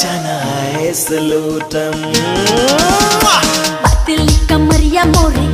चना है सलूटम पतली कमरिया मोरे।